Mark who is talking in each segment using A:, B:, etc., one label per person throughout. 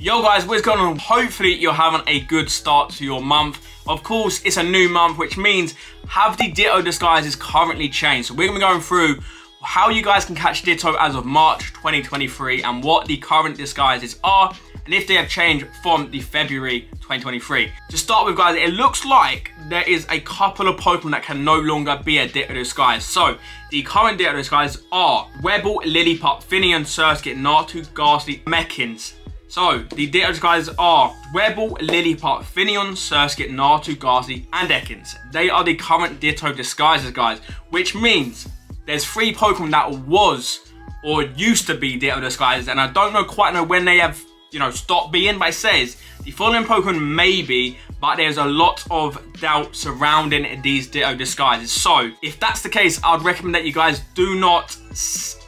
A: Yo guys, what's going on? Hopefully you're having a good start to your month. Of course, it's a new month, which means have the Ditto disguises currently changed? So we're gonna be going through how you guys can catch Ditto as of March 2023 and what the current disguises are and if they have changed from the February 2023. To start with guys, it looks like there is a couple of Pokemon that can no longer be a Ditto disguise. So the current Ditto disguises are Webble, Lillipup, Finneon, Surskit, Natu, Gastly, Mekins, so, the Ditto guys are Webble, Lillipup, Finneon, Surskit, Natu, Gastly, and Ekans. They are the current Ditto disguises, guys, which means there's three Pokemon that was or used to be Ditto disguises, and I don't know quite know when they have, you know, stopped being, but it says the following Pokemon may be, but there's a lot of doubt surrounding these Ditto disguises. So, if that's the case, I'd recommend that you guys do not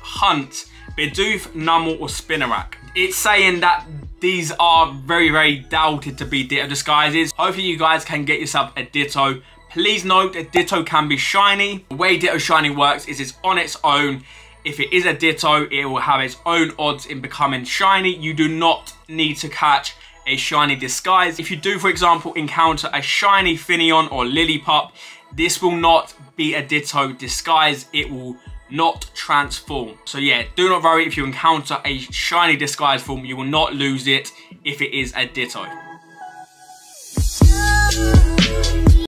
A: hunt Bidoof, Numel, or Spinarak it's saying that these are very, very doubted to be Ditto disguises. Hopefully you guys can get yourself a Ditto. Please note that Ditto can be shiny. The way Ditto shiny works is it's on its own. If it is a Ditto, it will have its own odds in becoming shiny. You do not need to catch a shiny disguise. If you do, for example, encounter a shiny Finneon or Lillipup, this will not be a Ditto disguise. It will not transform. So yeah, do not worry if you encounter a shiny disguise form, you will not lose it if it is a Ditto.